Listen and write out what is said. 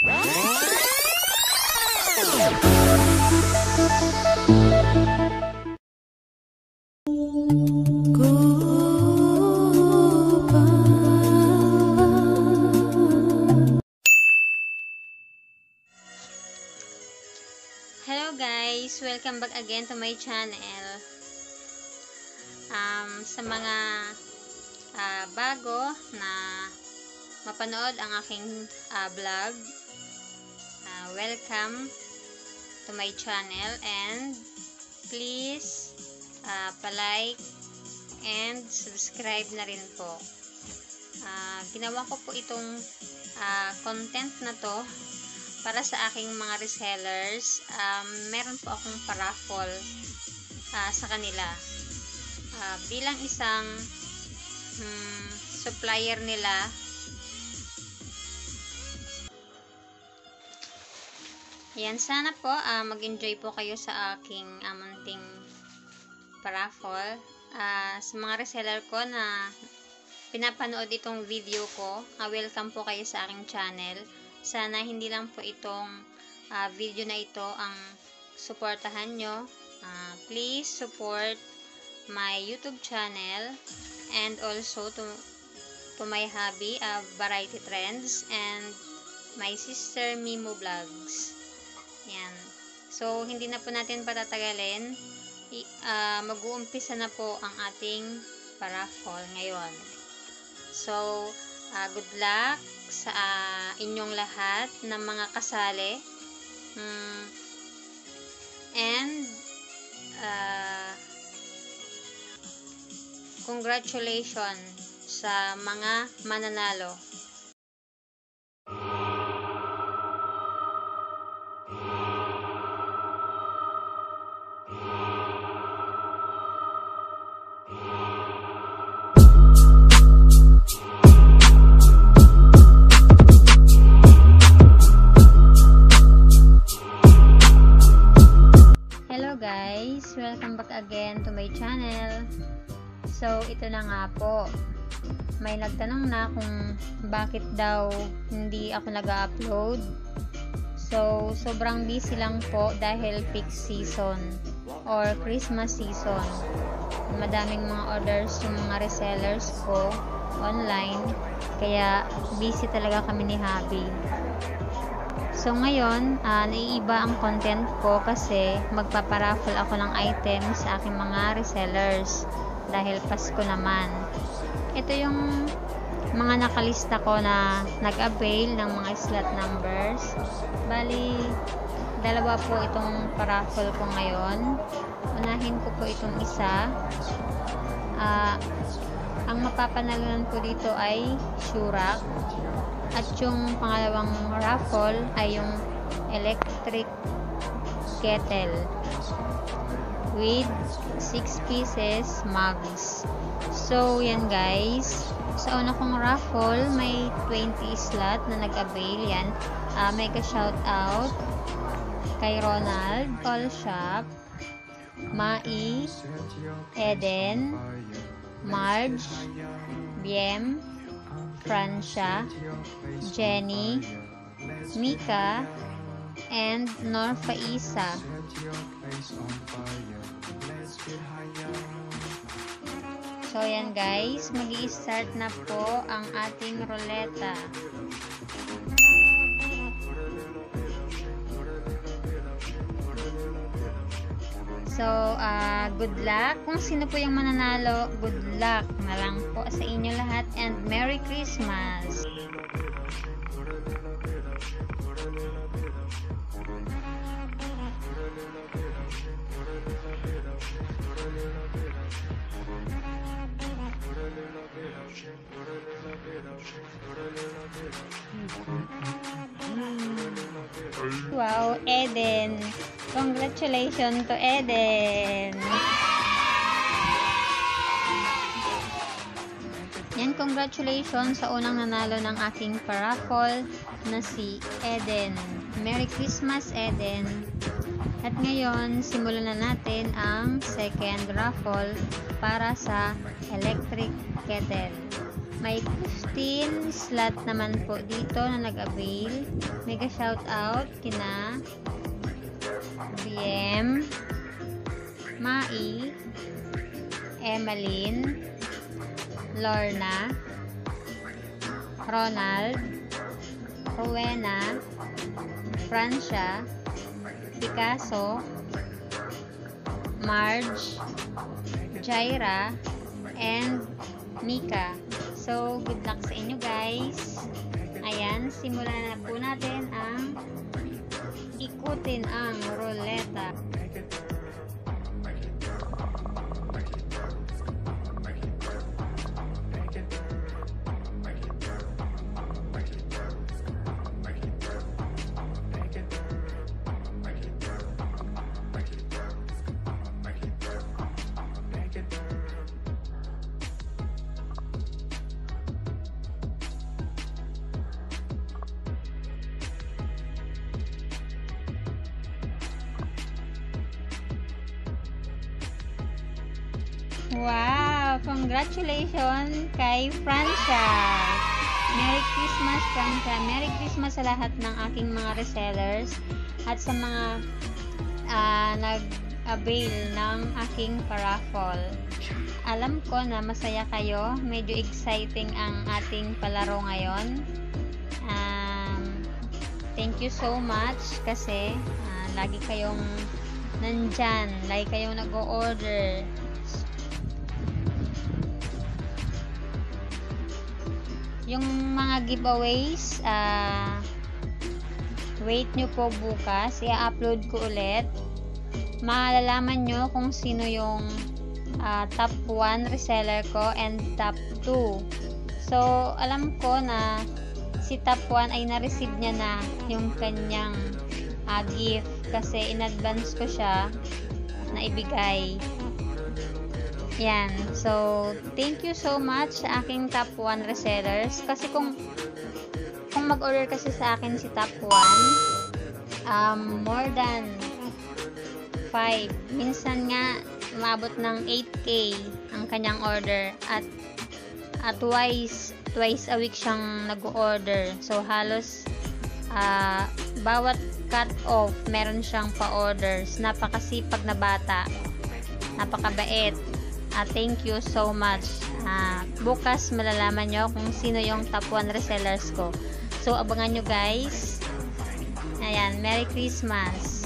Hello guys! Welcome back again to my channel. Um, sa mga ah, bago na mapanood ang aking ah, vlog, welcome to my channel and please ah, palike and subscribe na rin po. Ah, ginawa ko po itong ah, content na to para sa aking mga resellers, um, meron po akong paraffle uh, sa kanila. Uh, bilang isang um, supplier nila, yan, sana po uh, mag-enjoy po kayo sa aking amunting paraffle. Uh, sa mga reseller ko na pinapanood itong video ko, uh, welcome po kayo sa aking channel. Sana hindi lang po itong uh, video na ito ang suportahan nyo. Uh, please support my YouTube channel and also to, to my hobby, uh, Variety Trends and my sister Mimo Vlogs. Yan. So, hindi na po natin patatagalin. Uh, Mag-uumpisa na po ang ating paraffle ngayon. So, uh, good luck sa uh, inyong lahat ng mga kasali. Hmm. And uh, congratulations sa mga mananalo. Ito na nga po. May nagtanong na kung bakit daw hindi ako nag-upload. So, sobrang busy lang po dahil peak season or Christmas season. Madaming mga orders yung mga resellers ko online. Kaya, busy talaga kami ni Habi. So ngayon, uh, naiiba ang content ko kasi magpaparaffle ako ng items sa aking mga resellers dahil Pasko naman. Ito yung mga nakalista ko na nag-avail ng mga slot numbers. Bali, dalawa po itong paraffle ko ngayon. Unahin ko po itong isa. Uh, ang mapapanalunan ko dito ay Shurak. At yung pangalawang raffle ay yung electric kettle with 6 pieces mugs. So, yan guys. Sa una kong raffle, may 20 slot na nag-avail yan. Uh, mega shout out kay Ronald, All Shop, Mai, Eden, Marge, Biem, Francia, Jenny, Mika, and Norfa Isa. So, yan guys. mag start na po ang ating ruleta. So, uh, good luck. Kung sino po yung mananalo, good luck na lang po sa inyo lahat and Merry Christmas! Wow, Eden! Congratulations to Eden! Yan, congratulations sa unang nanalo ng aking paraffle na si Eden. Merry Christmas, Eden! At ngayon, simulan na natin ang second raffle para sa electric kettle. May 15 slot naman po dito na nag-avail. Mega shout out kina BM, Mai, Emeline, Lorna, Ronald, Rowena, Francia, Picasso, Marge, Jaira, and Mika. So, good luck sa inyo guys. Ayan, simulan na po natin ang ikutin ang ruleta. Wow! Congratulations kay Francia! Merry Christmas, Francia! Merry Christmas sa lahat ng aking mga resellers at sa mga ah, nag-avail ng aking paraffle. Alam ko na masaya kayo. Medyo exciting ang ating palaro ngayon. Um, thank you so much kasi ah, lagi kayong nandyan. Lagi kayong nag-o-order. Yung mga giveaways, ah, wait nyo po bukas. I-upload ko ulit. Malalaman nyo kung sino yung ah, top 1 reseller ko and top 2. So, alam ko na si top 1 ay na-receive niya na yung kanyang ah, gift kasi in advance ko siya na ibigay. Yan. So, thank you so much sa aking top 1 resellers. Kasi kung kung mag-order kasi sa akin si top 1, um, more than 5. Minsan nga, umabot ng 8K ang kanyang order. At, at twice, twice a week siyang nag-order. So, halos ah, bawat cut-off, meron siyang pa-orders. Napakasipag na bata. Napakabait. Ah, thank you so much. Ah, bukas malalaman nyo kung sino yung top 1 resellers ko. So, abangan nyo guys. Ayan, Merry Christmas.